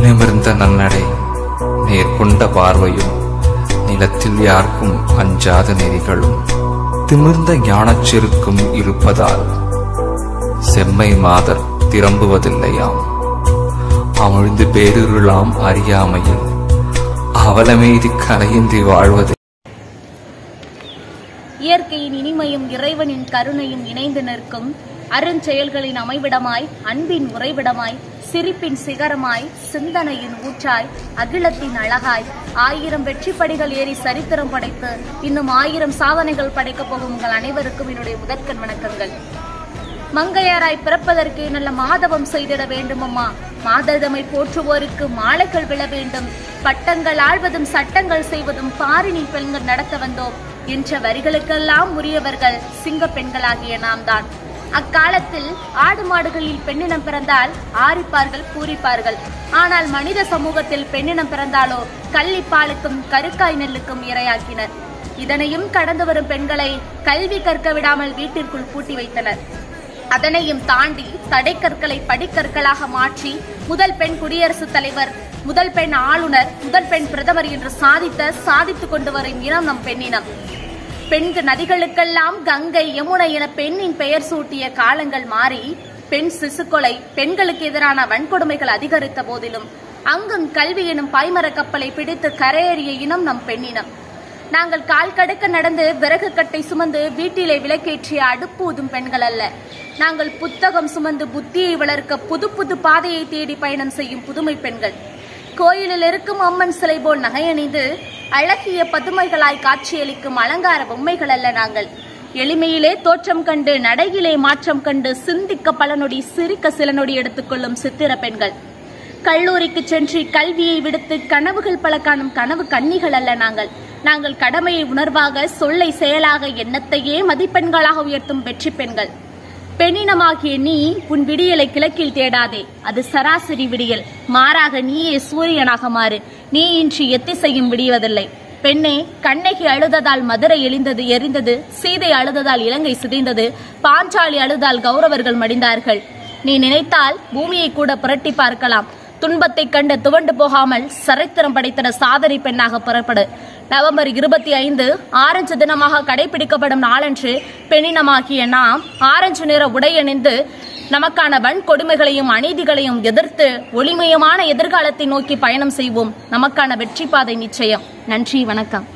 நிமிர்ந்த நன்னடை நேர்கொண்ட பார்வையும் நிலத்தில் யாருக்கும் அஞ்சாத நெறிகளும் திமிர்ந்த ஞானச் செருக்கும் இருப்பதால் செம்மை மாதர் திரும்புவதில்லையாம். அமிழ்ந்து பேருருளாம் அறியாமையில் அவலமேதி கலையின்றி வாழ்வது இயற்கையின் இனிமையும் இறைவனின் கருணையும் இணைந்து நிற்கும் அருஞ்செயல்களின் அமைவிடமாய் அன்பின் உறைவிடமாய் சிரிப்பின் சிகரமாய் சிந்தனையின் ஊற்றாய் அகிலத்தின் அழகாய் ஆயிரம் வெற்றி படிகள் ஏறி சரித்திரம் படைத்து இன்னும் ஆயிரம் சாதனைகள் படைக்கப் போகும் உங்கள் அனைவருக்கும் என்னுடைய முதற்கண் வணக்கங்கள். மங்கையாராய் பிறப்பதற்கு நல்ல மாதவம் செய்திட வேண்டும் அம்மா மாததமை போற்றுவோருக்கு மாலைகள் விழ வேண்டும். பட்டங்கள் ஆழ்வதும் சட்டங்கள் செய்வதும் பாரினி பெண்கள் நடத்த வந்தோம். என்ற வரிகளுக்கெல்லாம் உரியவர்கள் சிங்க பெண்களாகிய நாம் தான் அக்காலத்தில் ஆடு மாடுகளில் பெண்ணினம் பிறந்தால் ஆரிப்பார்கள் பூரிப்பார்கள். ஆனால் மனித சமூகத்தில் பெண்ணினம் பிறந்தாலோ கள்ளிப்பாலுக்கும் கருக்காய் நெல்லுக்கும் இரையாக்கினர். இதனையும் கடந்து வரும் பெண்களை கல்வி கற்க விடாமல் வீட்டிற்குள் பூட்டி வைத்தனர். அதனையும் தாண்டி தடைக்கற்களை படிக்கற்களாக மாற்றி முதல் பெண் குடியரசுத் தலைவர் முதல் பெண் ஆளுநர் முதல் பெண் பிரதமர் என்று சாதித்த சாதித்துக் கொண்டு வரும் இனம் நம் பெண்ணினம். பெண்கள் நதிகளுக்கெல்லாம் கங்கை யமுனை என பெண்ணின் பெயர் சூட்டிய காலங்கள் மாறி பெண் சிசுக்கொலை பெண்களுக்கு எதிரான வன்கொடுமைகள் அதிகரித்த போதிலும் அங்கும் கல்வி எனும் பாய்மர கப்பலை பிடித்து கரையேறிய இனம் நம் பெண்ணினம். நாங்கள் கால் கடுக்க நடந்து விறகு கட்டை சுமந்து வீட்டிலே விளக்கேற்றிய அடுப்பூதும் பெண்கள் அல்ல. நாங்கள் புத்தகம் சுமந்து புத்தியை வளர்க்க புது புது பாதையை தேடி பயணம் செய்யும் புதுமை பெண்கள். கோயிலில் இருக்கும் அம்மன் சிலை போல் நகையணிந்து அழகிய பதுமைகளாய் காட்சியளிக்கும் அலங்கார பொம்மைகள் அல்ல நாங்கள். எளிமையிலே தோற்றம் கண்டு நடையிலே மாற்றம் கண்டு சிந்திக்க பல நொடி சிரிக்க சில நொடி எடுத்துக்கொள்ளும் சித்திர பெண்கள். கல்லூரிக்கு சென்று கல்வியை விடுத்து கனவுகள் பல காணும் கனவு கன்னிகள் அல்ல நாங்கள். நாங்கள் கடமையை உணர்வாக சொல்லை செயலாக எண்ணத்தையே மதிப்பெண்களாக உயர்த்தும் வெற்றி பெண்கள். பெண்ணினமாகிய நீ உன் விடியலை கிழக்கில் தேடாதே. அது சராசரி விடியல். மாறாக நீயே சூரியனாக மாறு. நீ இன்றி எத்திசையும் விடிவதில்லை. பெண்ணே கண்ணகி அழுததால் மதுரை எழிந்தது எரிந்தது சீதை அழுததால் இலங்கை சிதைந்தது பாஞ்சாலி அழுதால் கௌரவர்கள் மடிந்தார்கள். நீ நினைத்தால் பூமியை கூட புரட்டி பார்க்கலாம். துன்பத்தை கண்டு துவண்டு போகாமல் சரித்திரம் படைத்தன சாதனை பெண்ணாக புறப்படு. நவம்பர் இருபத்தி ஐந்து ஆரஞ்சு தினமாக கடைபிடிக்கப்படும் நாளன்று பெண்ணினமாகிய நாம் ஆரஞ்சு நிற உடை அணிந்து நமக்கான வன்கொடுமைகளையும் அநீதிகளையும் எதிர்த்து ஒளிமயமான எதிர்காலத்தை நோக்கி பயணம் செய்வோம். நமக்கான வெற்றி பாதை நிச்சயம். நன்றி வணக்கம்.